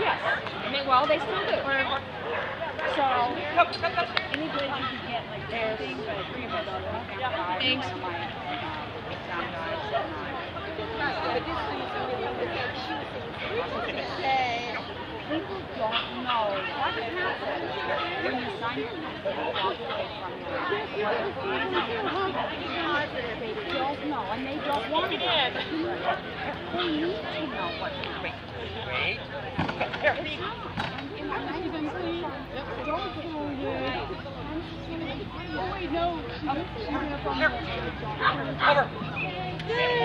Yes. I mean, well, they still do. So, anybody you can get, like, three of us. Thanks. People don't know what happens when you sign your walk away from your They don't know, and they don't want to. They need to know what no. Over. Yay!